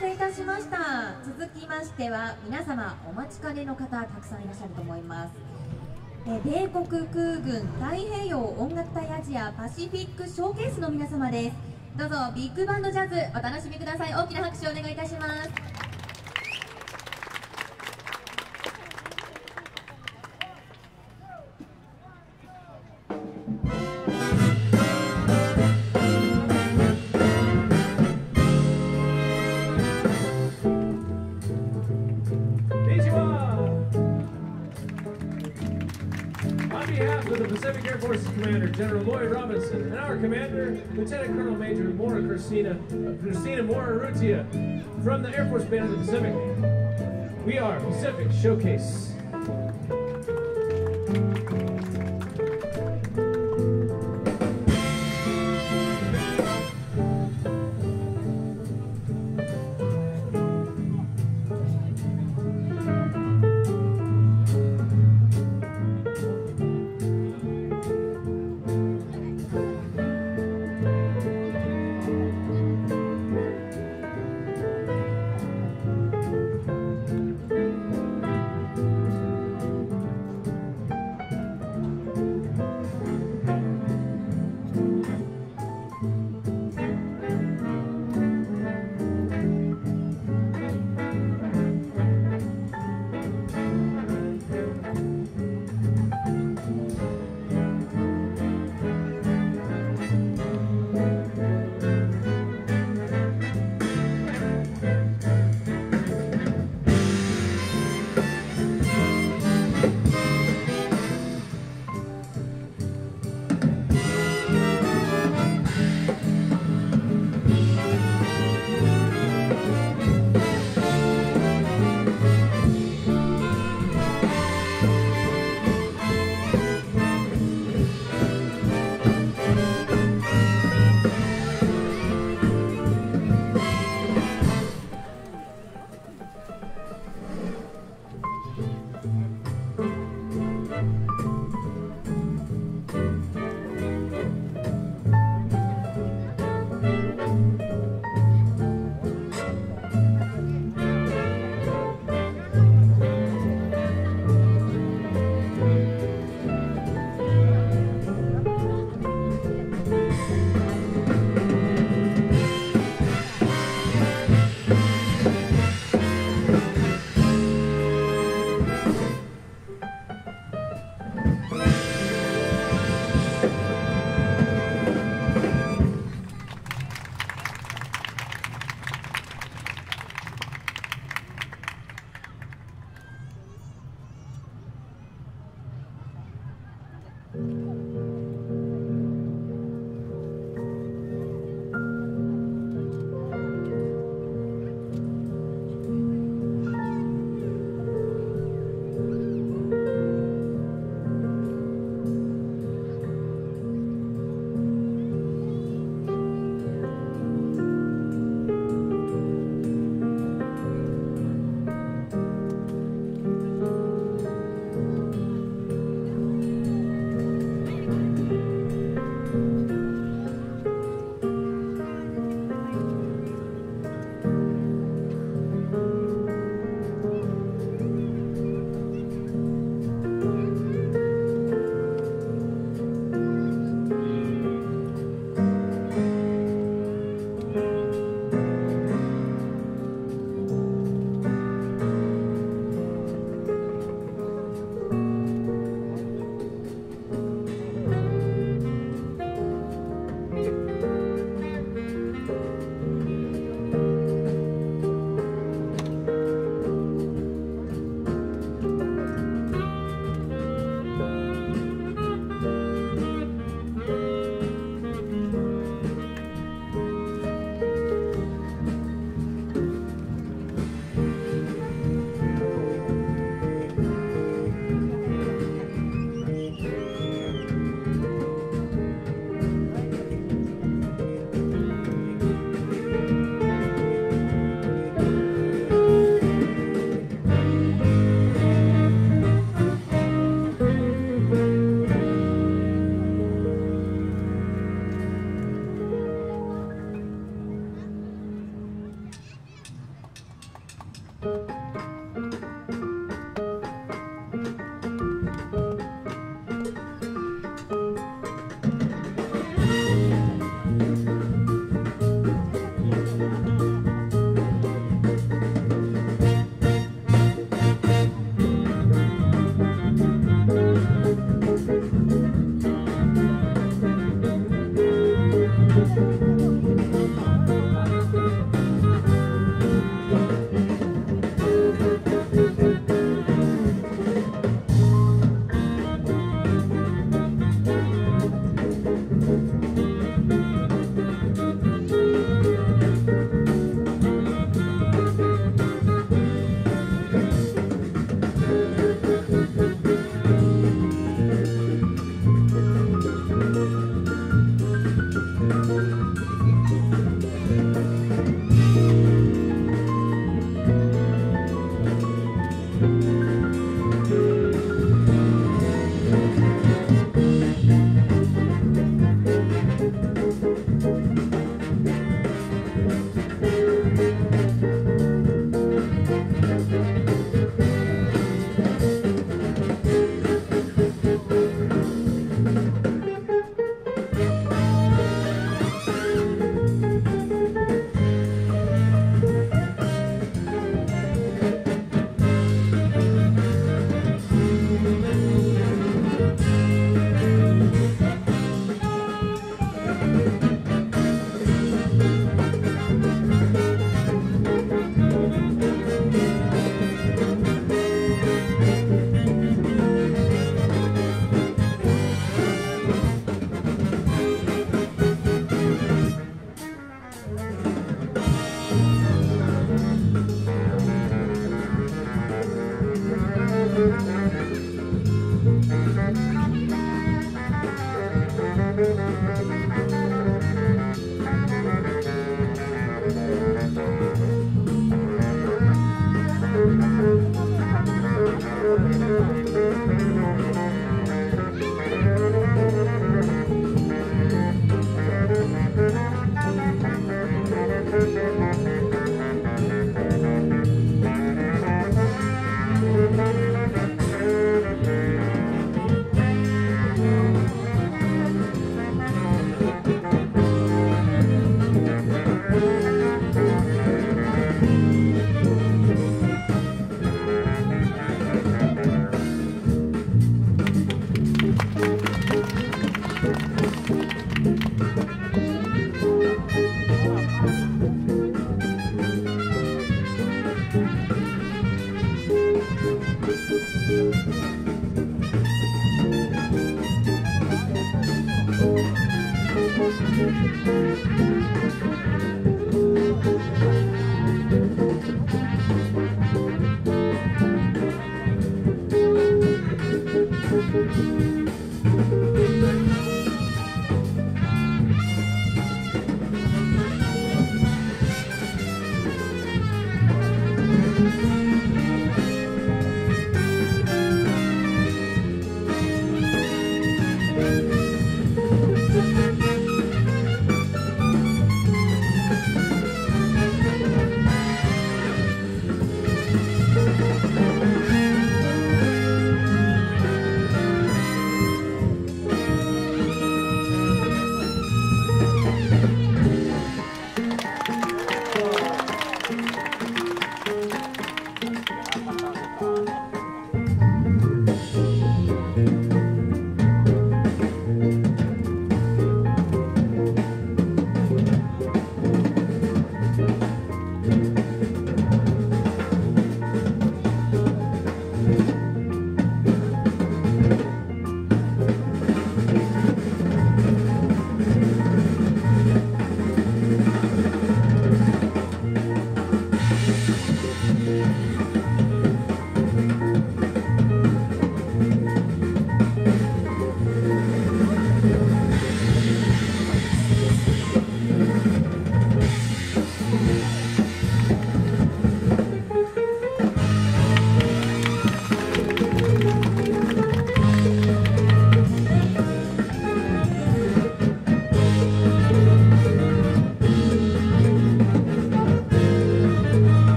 せいたしました。続きましては皆様お待ちかねの方たくさんいらっしゃると思います。え米国空軍太平洋音楽隊アジアパシフィックショーケースの皆様です。どうぞビッグバンドジャズお楽しみください。大きな拍手をお願いいたします。Commander, Lieutenant Colonel Major Mora Christina, Christina Mora Rutia, from the Air Force Band of the Pacific, we are Pacific Showcase.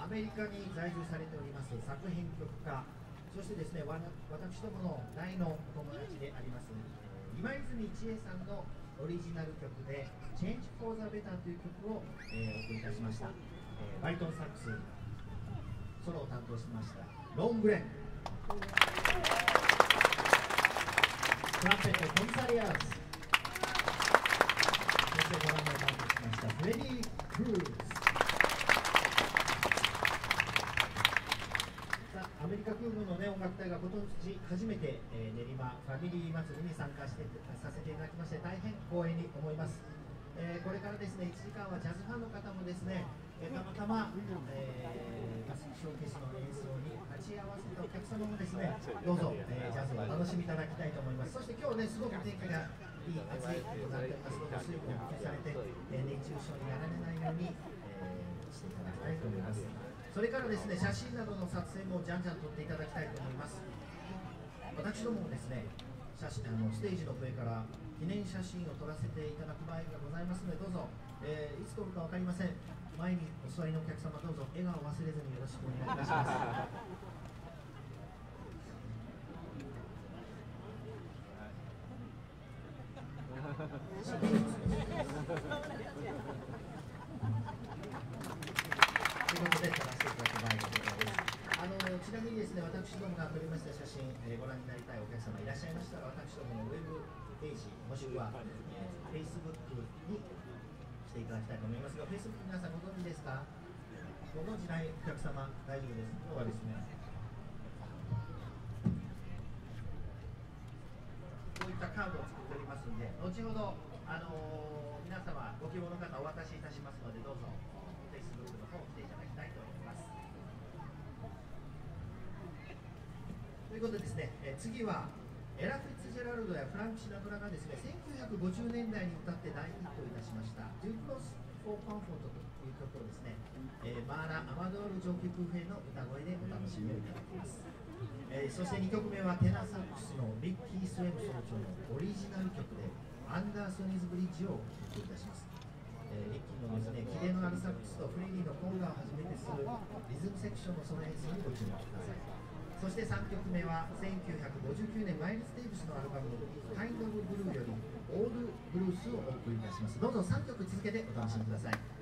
アメリカに在住されております作編曲家そしてですね私どもの大のお友達であります今泉千恵さんのオリジナル曲で「Change for the Better」という曲を、えー、お送りいたしました、えー、バリトンサックスソロを担当しました。ロン・グレン。トランペットコンサリアーズ。そしてドラムを担当しましたフレディ・クルーズアメリカ空軍の、ね、音楽隊が今年初めて、えー、練馬ファミリー祭りに参加してさせていただきまして大変光栄に思います、えー、これからですね1時間はジャズファンの方もですね、えー、たまたま、えー、ガスショーケースの演奏に立ち会わせたお客様もですねどうぞ、えー、ジャズをお楽しみいただきたいと思います。そして今日ねすごく天気がいい暑いとなっておりますので水分を補給されて、え、熱中症にやられないように、えー、していただきたいと思います。それからですね写真などの撮影もじゃんじゃん撮っていただきたいと思います。私どももですね写真あのステージの上から記念写真を撮らせていただく場合がございますのでどうぞ、えー、いつ撮るか分かりません。前にお座りのお客様どうぞ。笑顔を忘れずによろしくお願いいたしますということでちなみにですね、私どもが撮りました写真、えー、ご覧になりたいお客様いらっしゃいましたら、私どものウェブページ、もしくは、えー、Facebook にしていただきたいと思いますが、Facebook 皆さんご存知ですかご存知ないお客様、大丈夫です。今日はですね、こういったカードを作っておりますので、後ほど、あのー、皆様ご希望の方お渡しいたしますので、どうぞ Facebook の方を来ていただきたいと思います。ということでですね、え次はエラ・フィッツジェラルドやフランク・シナトラがですね1950年代に歌って大ヒットいたしました「デュークロス・フォー・パンフォート」という曲をですね、えー、マーラ・アマドール上級空兵の歌声でお楽しみいただきます、えー、そして2曲目はテナサックスのリッキー・スウェム総長のオリジナル曲で「アンダーソニーズ・ブリッジ」をお聴きいたします。えー、リッキーのですね、キレのあるサックスとフレディのコンガをはじめとするリズムセクションのその演奏にご注目ください。そして3曲目は1959年マイルス・デイビスのアルバム「カインド・オブ・ブルー」より「オール・ブルース」をお送りいたします。どうぞ3曲続けてお楽しみください。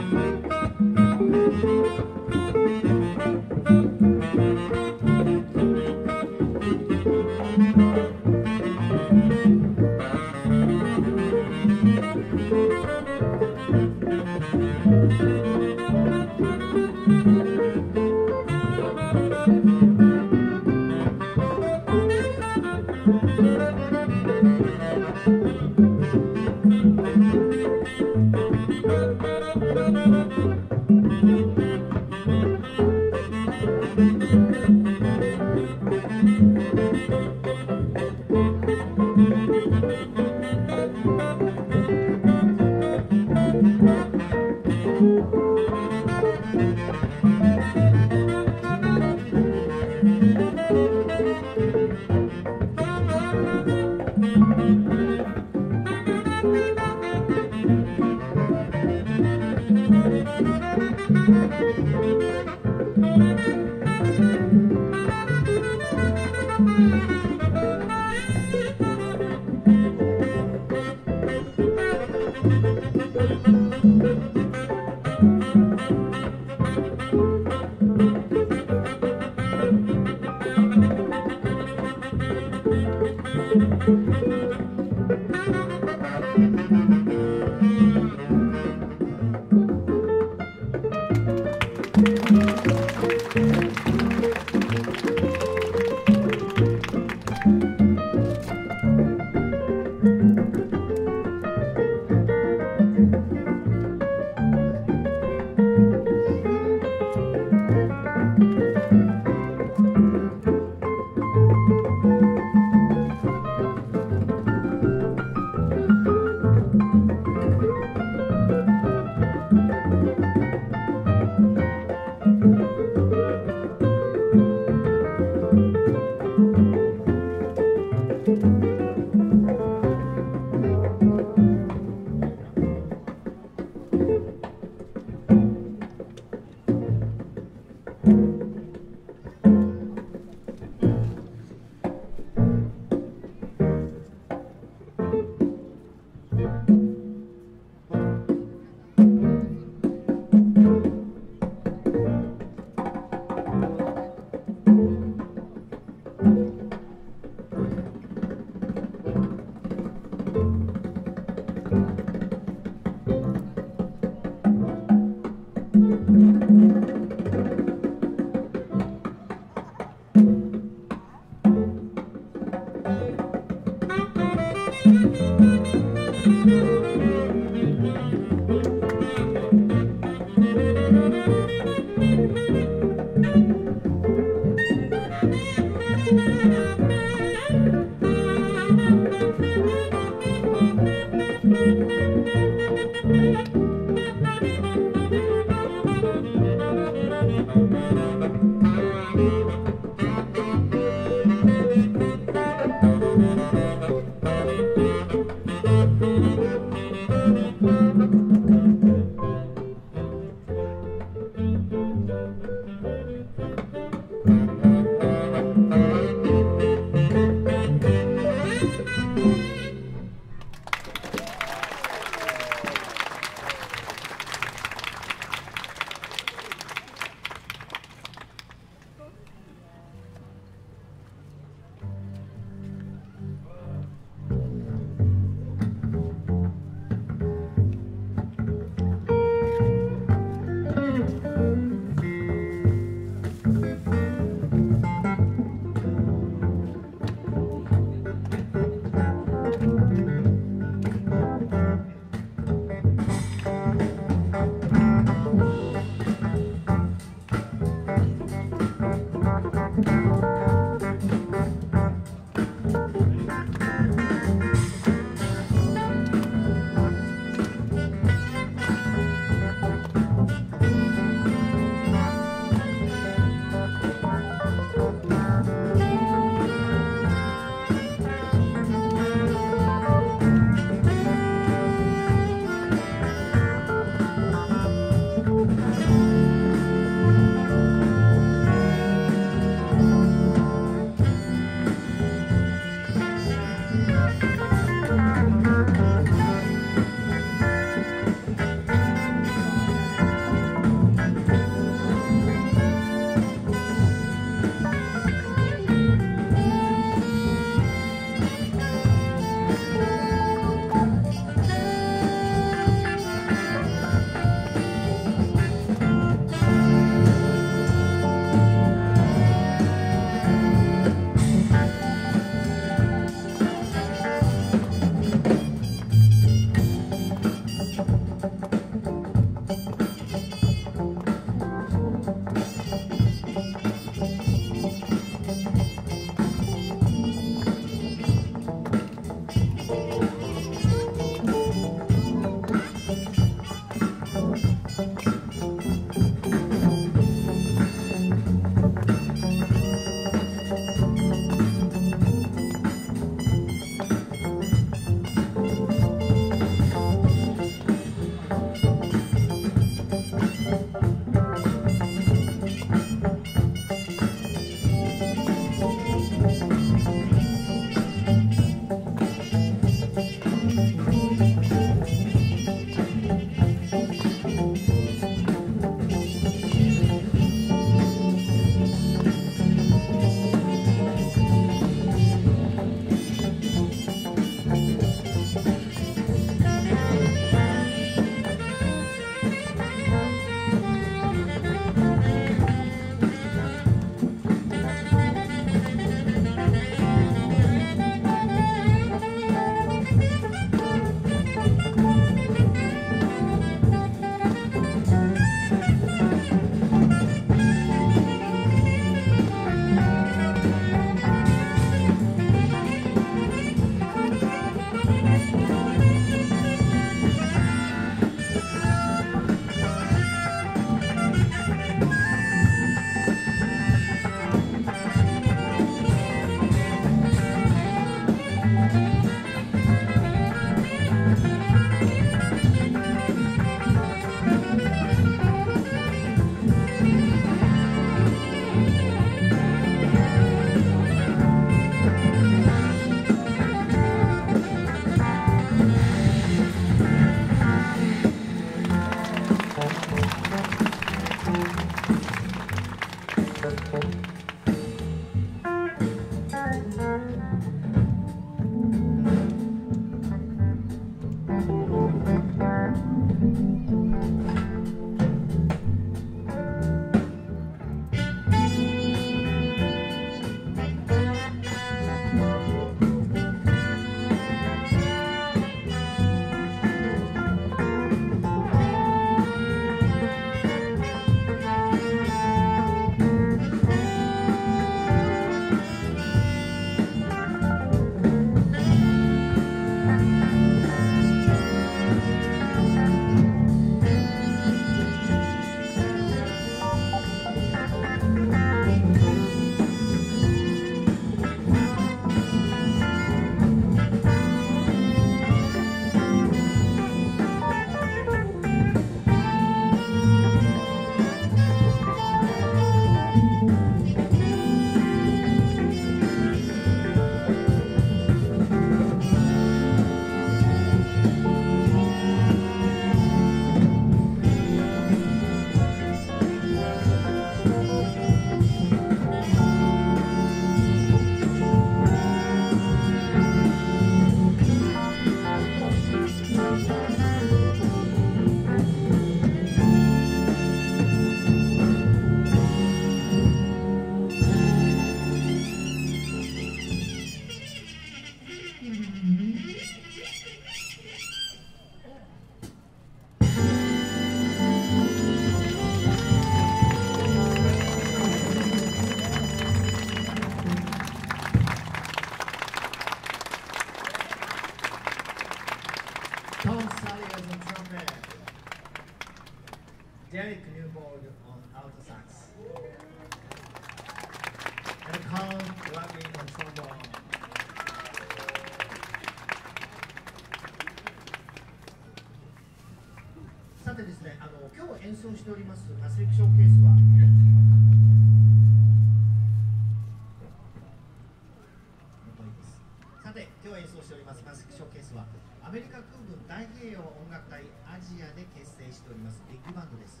太平洋音楽隊アジアで結成しております。ビッグバンドです。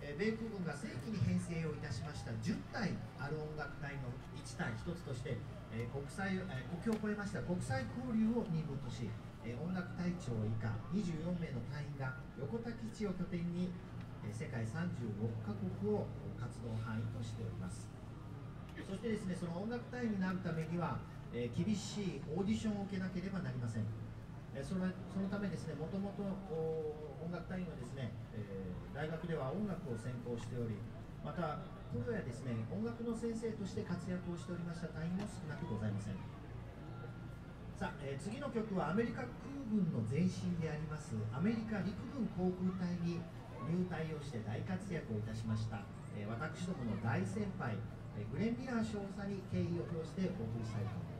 え米空軍が正規に編成をいたしました。10体ある音楽隊の1体1つとして、え国際、え国境を越えました。国際交流を任務とし、え音楽隊長以下24名の隊員が横田基地を拠点に、え世界36カ国を活動範囲としております。そしてですねその音楽隊員になるためには、え厳しいオーディションを受けなければなりません。えそのそのためですね、もともと音楽隊員はですね、え大学では音楽を専攻しており、またプロやですね、音楽の先生として活躍をしておりました隊員も少なくございません。さあ、えー次の曲はアメリカ空軍の前身でありますアメリカ陸軍航空隊に入隊をして大活躍をいたしました、えー私どもの大先輩、えーグレン・ミラー少佐に敬意を表してお送りしたいと思います。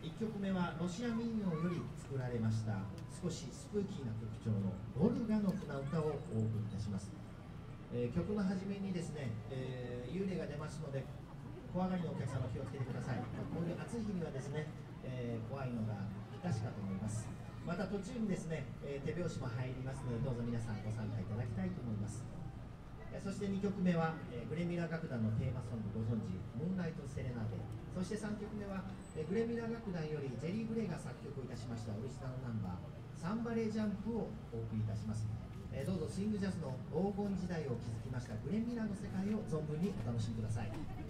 1曲目はロシア民謡より作られました少しスプーキーな曲調の「ボルガの船歌」をお送りいたします、えー曲の初めにですね、えー幽霊が出ますので怖がりのお客様気をつけてください。こういう暑い日にはですね、えー怖いのが不確かと思います。また途中にですね、え手拍子も入りますのでどうぞ皆さんご参加いただきたいと思います。そして2曲目は、えグレミラ楽団のテーマソングご存知「ムーンライト・セレナーデ」そして3曲目は、えグレミラ楽団よりジェリー・グレイが作曲をいたしましたオリジナルナンバー「サンバレージャンプ」をお送りいたします、えどうぞスイングジャズの黄金時代を築きましたグレミラの世界を存分にお楽しみください「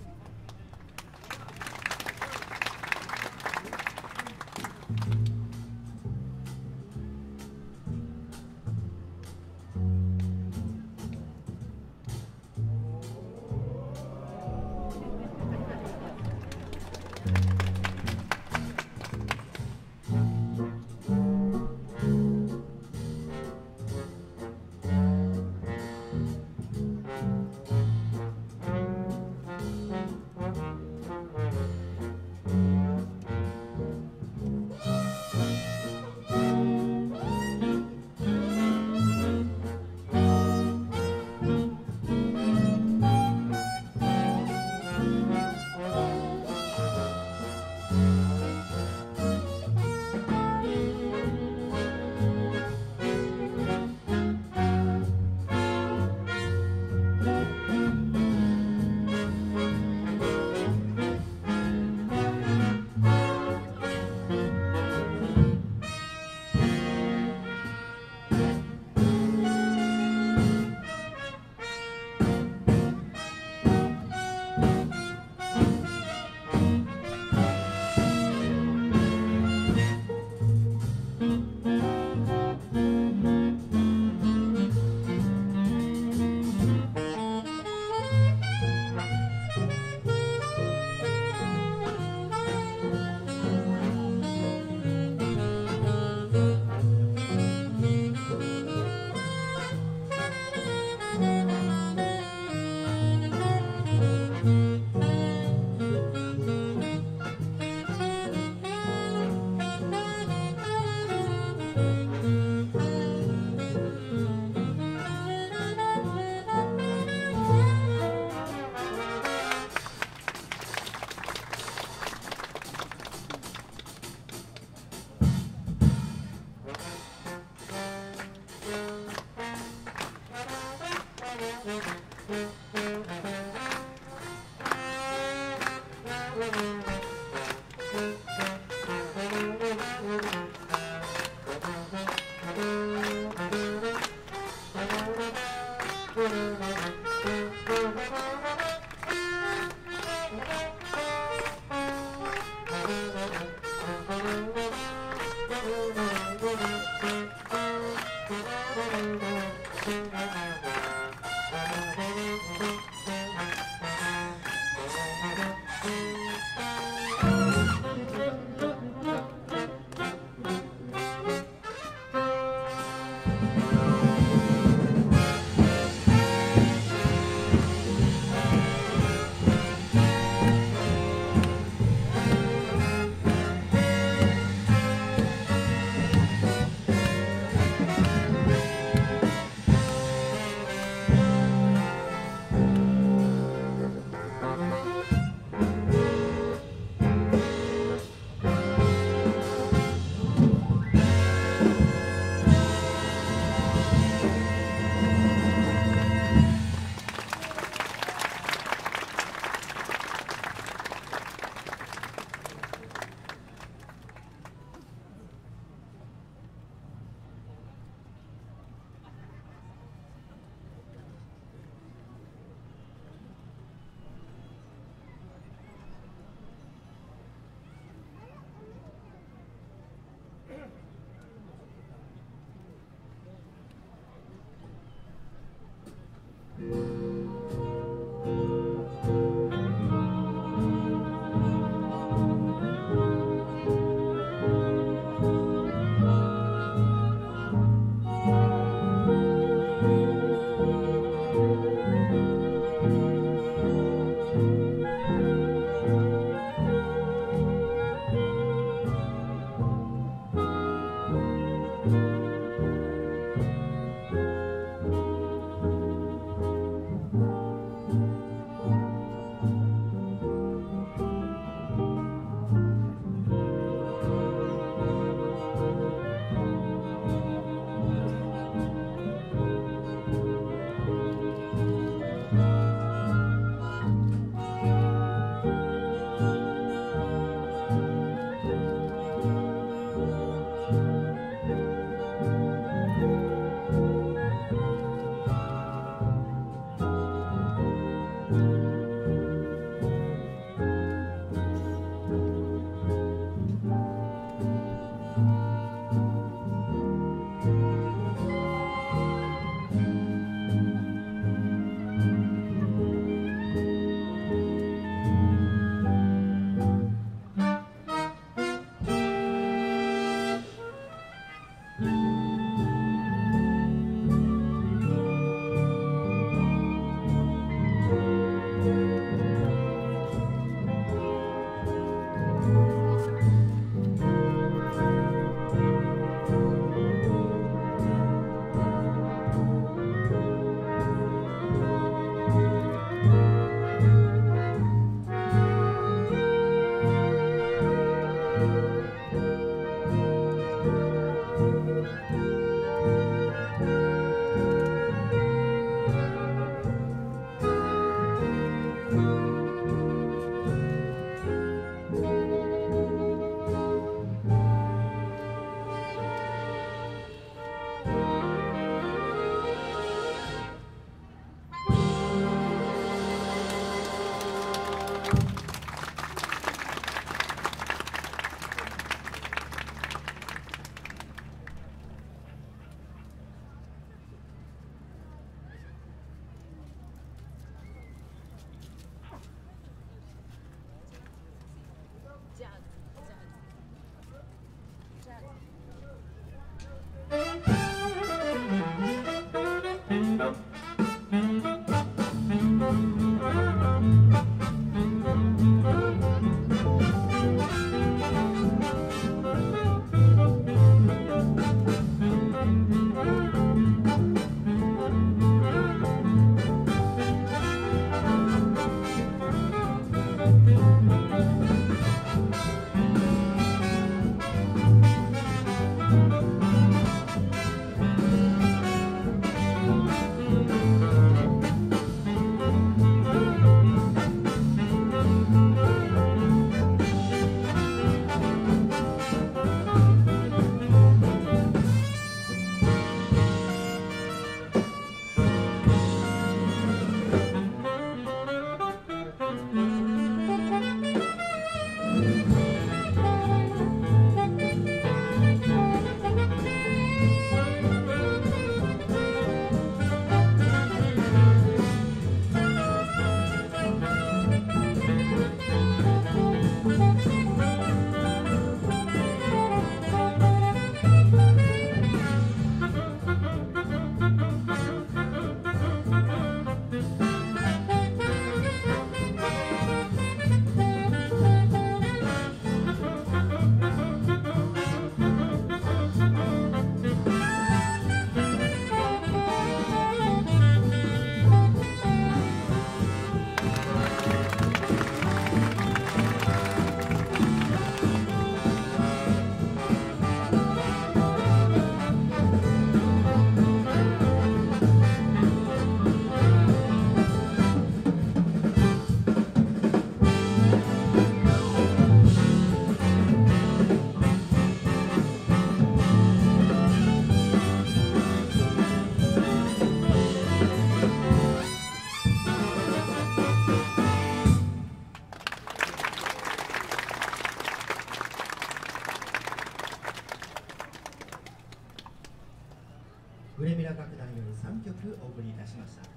グレミラ楽団より3曲お送りいたしました。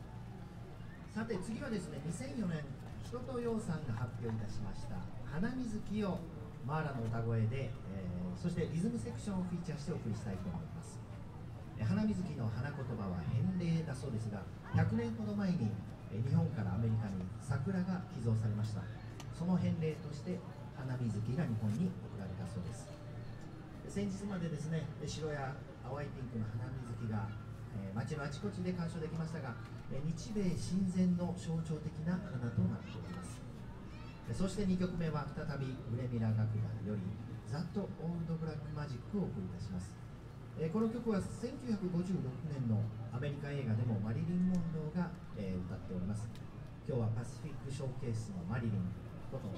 さて次はですね2004年人とようさんが発表いたしました「花水木」をマーラの歌声で、えーそしてリズムセクションをフィーチャーしてお送りしたいと思います。花水木の花言葉は返礼だそうですが100年ほど前に日本からアメリカに桜が寄贈されました。その返礼として花水木が日本に送られたそうです。先日までですね城や淡いピンクの花水木が、えー街のあちこちで鑑賞できましたが、えー日米親善の象徴的な花となっております。えそして2曲目は再びグレミラ楽団より「ザット・オールド・ブラック・マジック」をお送りいたします。えーこの曲は1956年のアメリカ映画でもマリリン・モンローが、えー歌っております。今日はパシフィックショーケースのマリリンこと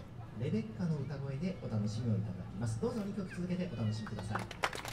レベッカの歌声でお楽しみをいただきます。どうぞ2曲続けてお楽しみください。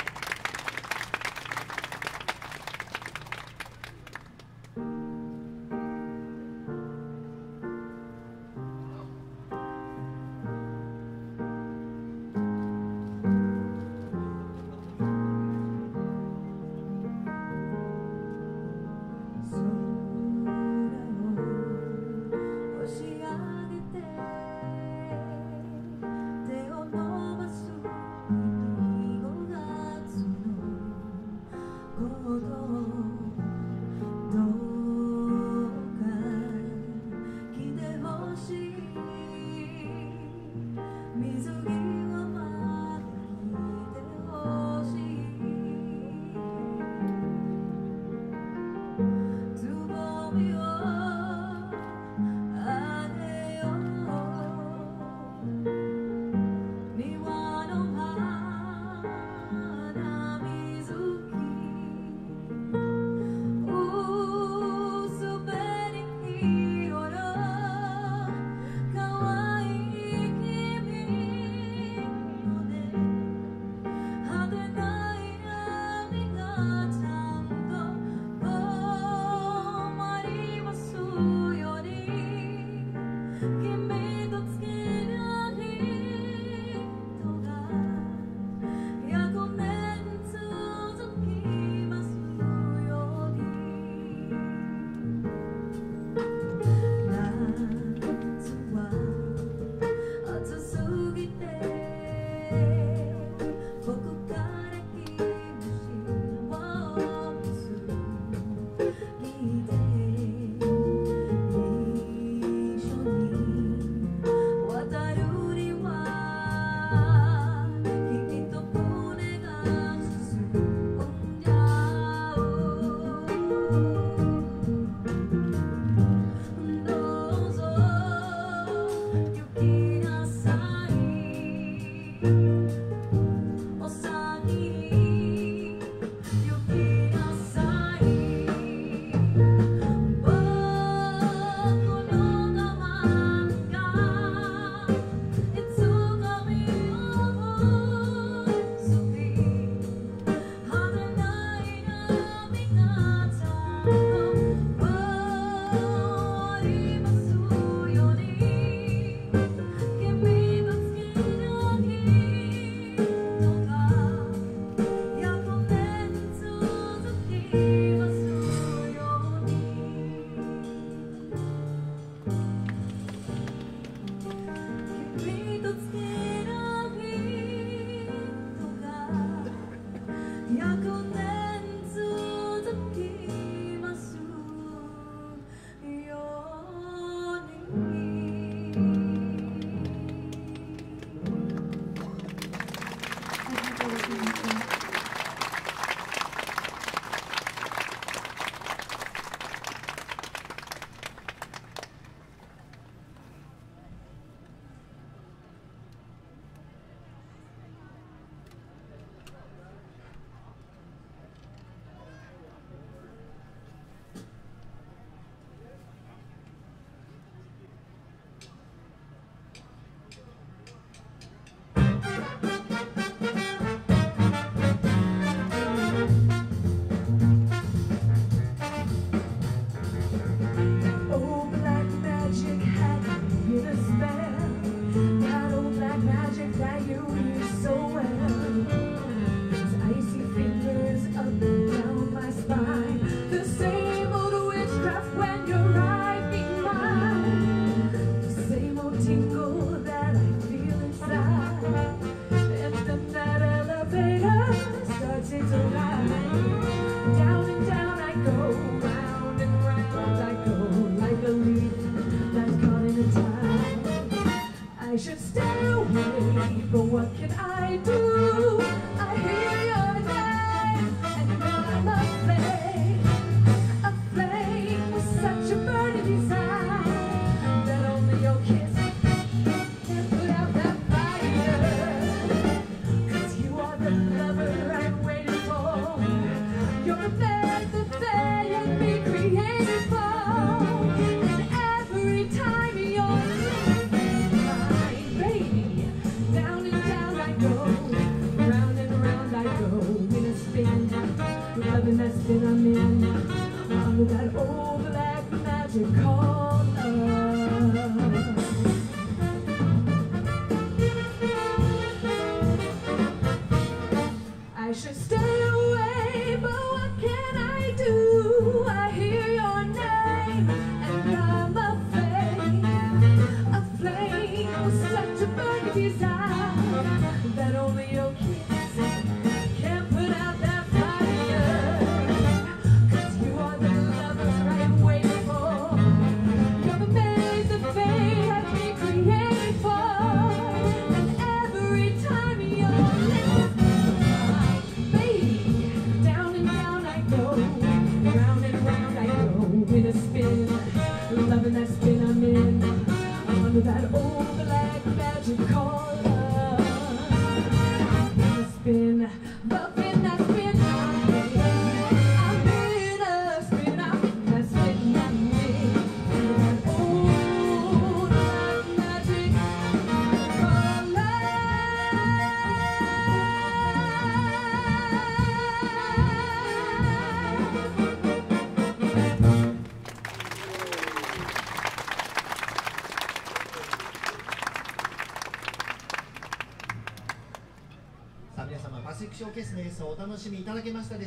You're a man.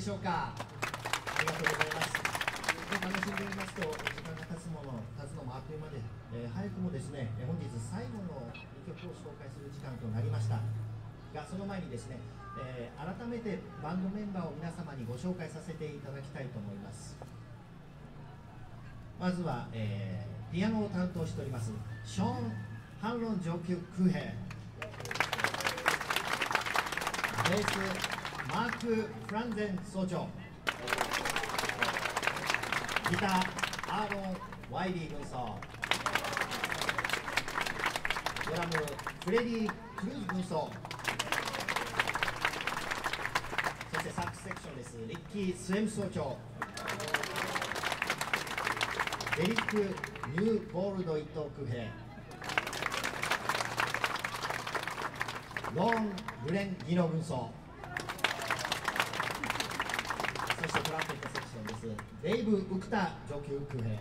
しょうか。ありがとうございます。楽しんでおりますと時間が経つもの経つのもあっという間で、えー早くもですね本日最後の2曲を紹介する時間となりました。がその前にですね、えー改めてバンドメンバーを皆様にご紹介させていただきたいと思います。まずは、えーピアノを担当しておりますショーン・ハンロン上級クーヘン。ベース。マーク・フランゼン総長ギターアーロン・ワイリー軍曹ドラムフレディ・クルーズ軍曹そしてサックスセクションです。リッキー・スウェム総長エリック・ニュー・ボールド・伊藤クヘローン・グレン・ギノ軍曹セクションですデイブ・ウクタ上級クヘ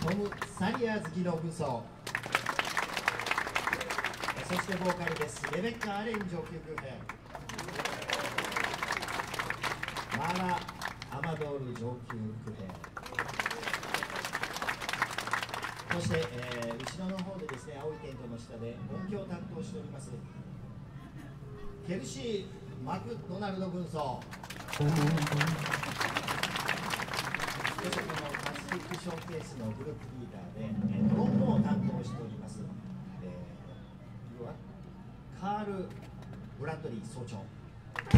トム・サリアーズ技能軍曹そしてボーカルです。レベッカ・アレン上級クヘマーラ・アマドール上級クヘそして、えー後ろの方でですね青いテントの下で音響を担当しております。ケルシー・マクドナルド軍曹。そしてこのパシフィックショーケースのグループリーダーで、えートロンボーンを担当しております、えー、はカール・ブラッドリー総長。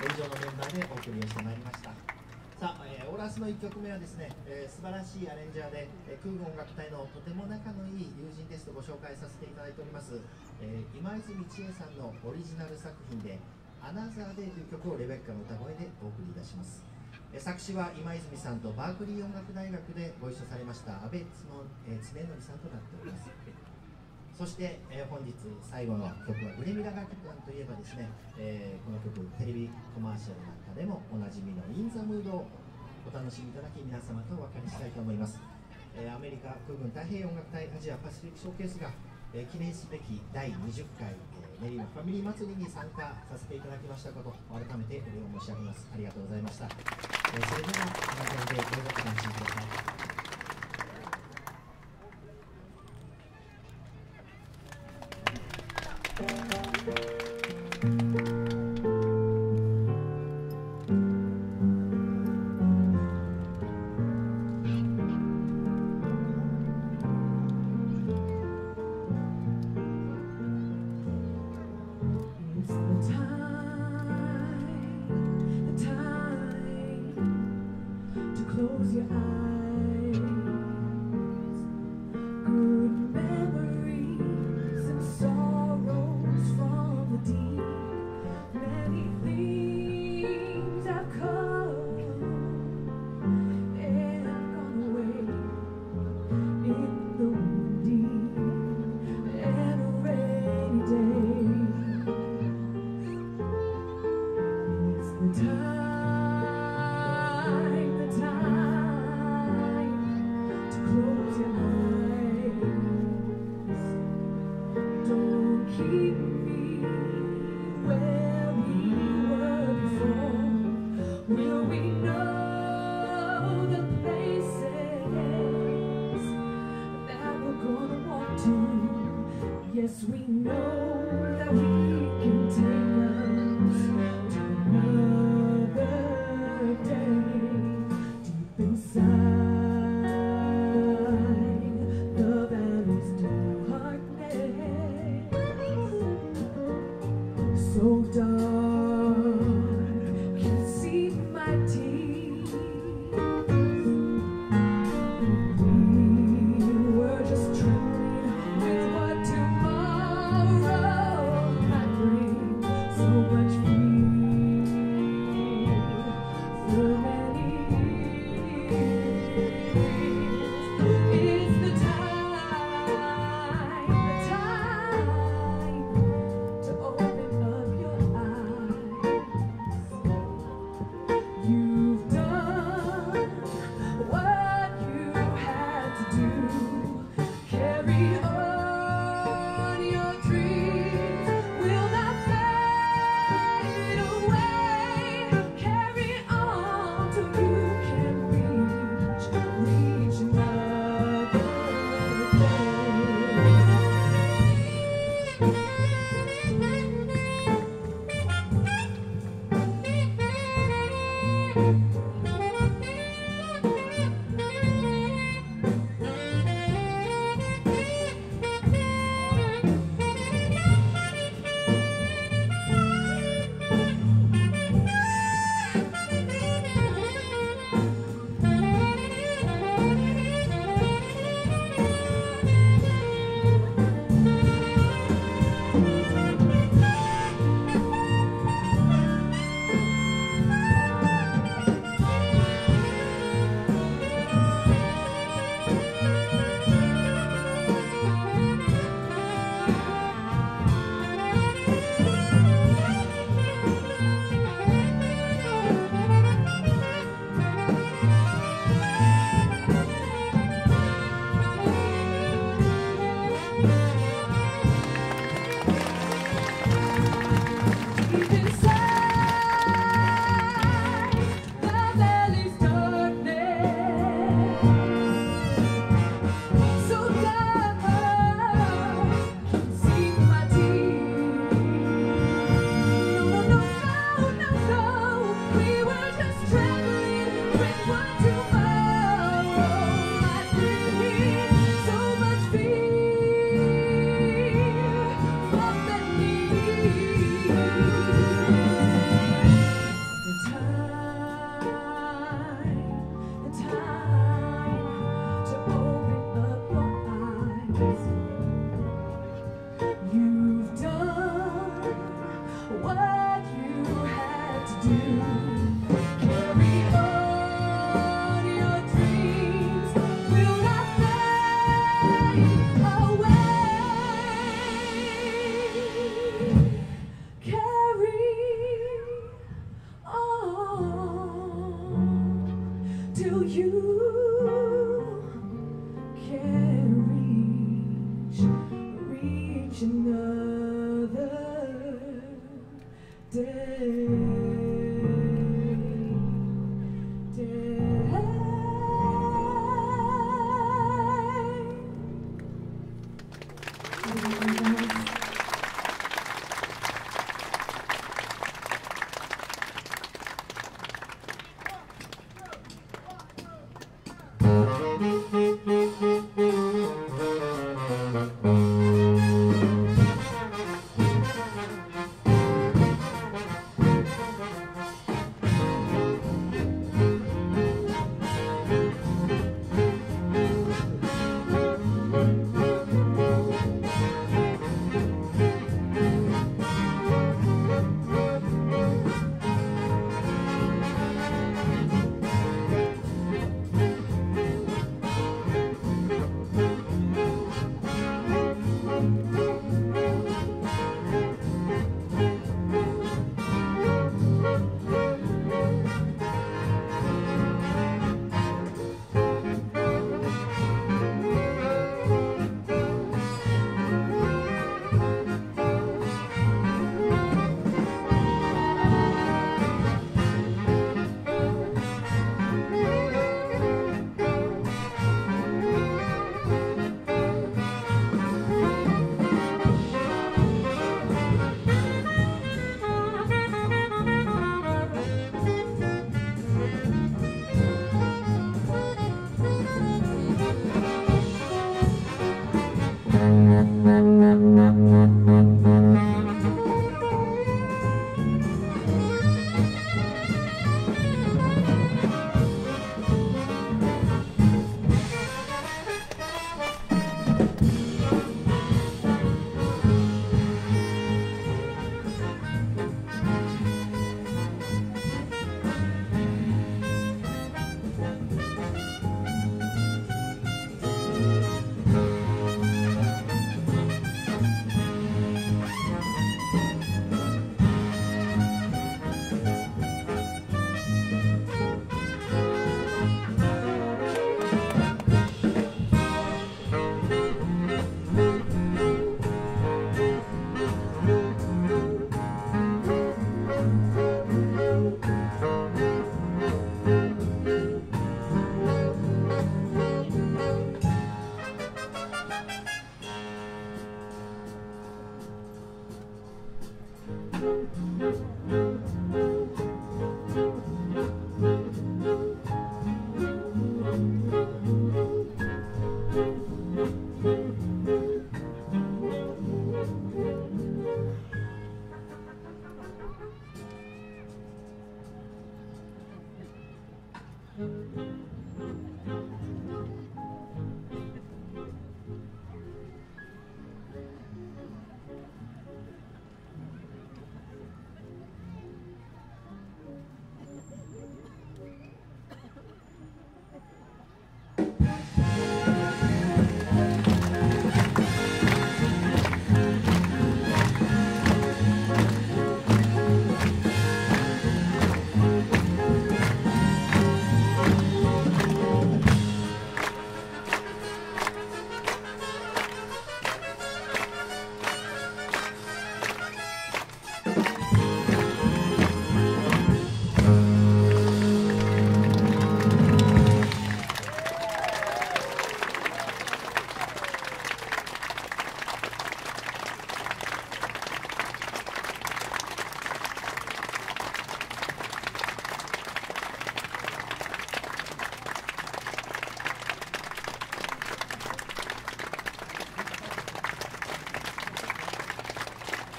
以上のメンバーでお送りをしてまいりましたラスの1曲目はですね、えー素晴らしいアレンジャーで、えー空軍音楽隊のとても仲のいい友人ですとご紹介させていただいております、えー今泉千恵さんのオリジナル作品で「アナザーデイ」という曲をレベッカの歌声でお送りいたします。えー作詞は今泉さんとバークリー音楽大学でご一緒されました阿部つの、えー、常則さんとなっております。そして、えー本日最後の曲はグレミラ楽団といえばですね、えーこの曲テレビコマーシャルなんかでもおなじみの「イン・ザ・ムード」をお楽しみいただき皆様とお別れしたいと思います、えーアメリカ空軍太平洋音楽隊アジアパシフィックショーケースが、えー記念すべき第20回、えー練馬ファミリー祭りに参加させていただきましたこと改めてお礼を申し上げます。ありがとうございました、えそれではこの辺でどうぞお楽しみください know that we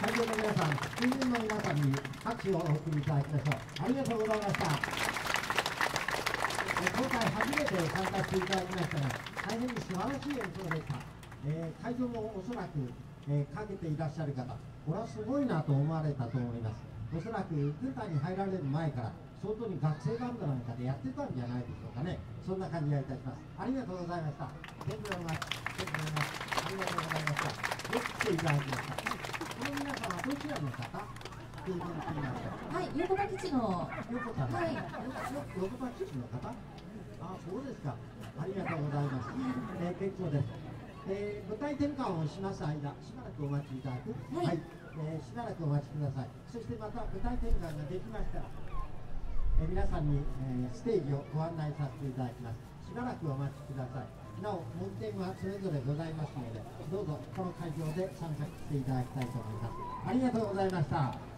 会場の皆さん、近隣の皆さんに拍手をお送りいただきましょう。ありがとうございました。え今回初めて参加していただきましたが、大変に素晴らしい演奏でした。えー会場もおそらく、えーかけていらっしゃる方、これはすごいなと思われたと思います。おそらく軍隊に入られる前から、相当に学生バンドなんかでやってたんじゃないでしょうかね。そんな感じがいたします。ありがとうございました。天狗のます。天狗のます。ありがとうございました。よく来ていただきました。この皆様はどちらの方経験していました。はい、横田基地の。横田。はい横田基地の方。あ、そうですか。ありがとうございます。えー、結構です。えー、舞台転換をします間、しばらくお待ちいただく。はいえーしばらくお待ちください。そしてまた舞台転換ができましたら、えー皆さんに、えーステージをご案内させていただきます。しばらくお待ちください。なお、門店はそれぞれございますので、どうぞこの会場で参加していただきたいと思います。ありがとうございました。